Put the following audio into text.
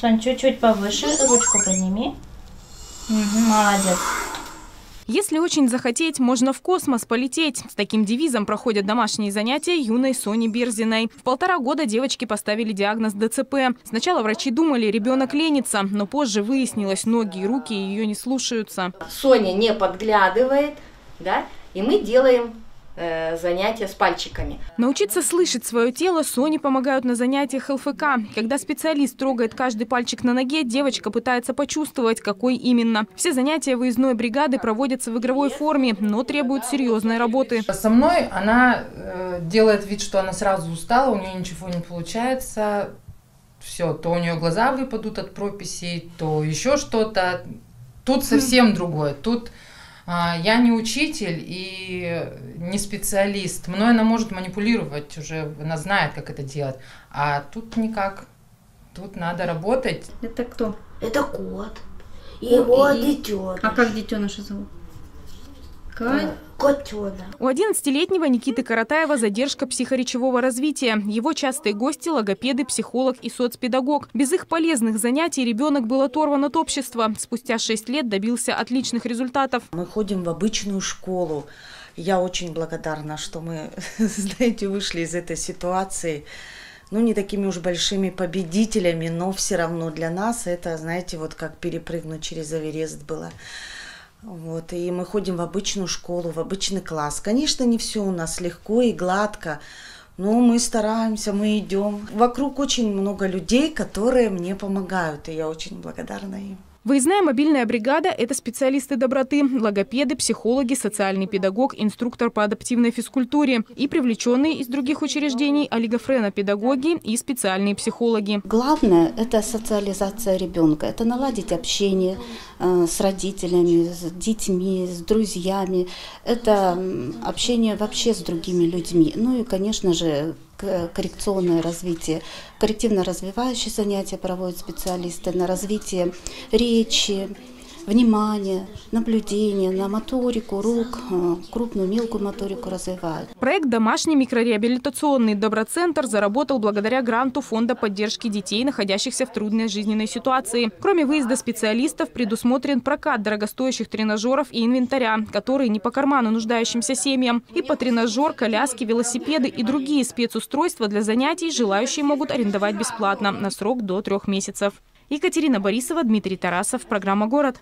Сонь, чуть-чуть повыше, ручку подними. Угу, молодец. Если очень захотеть, можно в космос полететь. С таким девизом проходят домашние занятия юной Сони Берзиной. В полтора года девочки поставили диагноз ДЦП. Сначала врачи думали, ребенок ленится, но позже выяснилось, ноги и руки ее не слушаются. Соня не подглядывает, да, и мы делаем э, занятия с пальчиками. Научиться слышать свое тело Соне помогают на занятиях ЛФК. Когда специалист трогает каждый пальчик на ноге, девочка пытается почувствовать, какой именно. Все занятия выездной бригады проводятся в игровой форме, но требуют серьезной работы. Со мной она э, делает вид, что она сразу устала, у нее ничего не получается. Все, то у нее глаза выпадут от прописей, то еще что-то. Тут совсем другое. Тут я не учитель и не специалист. Мной она может манипулировать уже, она знает, как это делать. А тут никак. Тут надо работать. Это кто? Это кот. Его и- детеныш. А как детеныша зовут? Кать? Котенок. У 11-летнего Никиты Каратаева задержка психоречевого развития. Его частые гости – логопеды, психолог и соцпедагог. Без их полезных занятий ребенок был оторван от общества. Спустя 6 лет добился отличных результатов. Мы ходим в обычную школу. Я очень благодарна, что мы, знаете, вышли из этой ситуации. Ну, не такими уж большими победителями, но все равно для нас это, знаете, вот как перепрыгнуть через Эверест было. Вот, и мы ходим в обычную школу, в обычный класс. Конечно, не все у нас легко и гладко, но мы стараемся, мы идем. Вокруг очень много людей, которые мне помогают, и я очень благодарна им. Выездная мобильная бригада – это специалисты доброты, логопеды, психологи, социальный педагог, инструктор по адаптивной физкультуре и привлеченные из других учреждений олигофренопедагоги и специальные психологи. Главное – это социализация ребенка, это наладить общение э, с родителями, с детьми, с друзьями, это общение вообще с другими людьми. Ну и, конечно же, коррекционное развитие. Коррективно-развивающие занятия проводят специалисты на развитие речи, внимания, наблюдения, на моторику рук, э, крупную, мелкую моторику развивают. Проект «Домашний микрореабилитационный доброцентр» заработал благодаря гранту Фонда поддержки детей, находящихся в трудной жизненной ситуации. Кроме выезда специалистов, предусмотрен прокат дорогостоящих тренажеров и инвентаря, которые не по карману нуждающимся семьям. И по тренажер, коляски, велосипеды и другие спецустройства для занятий желающие могут арендовать бесплатно на срок до трех месяцев. Екатерина Борисова, Дмитрий Тарасов. Программа «Город».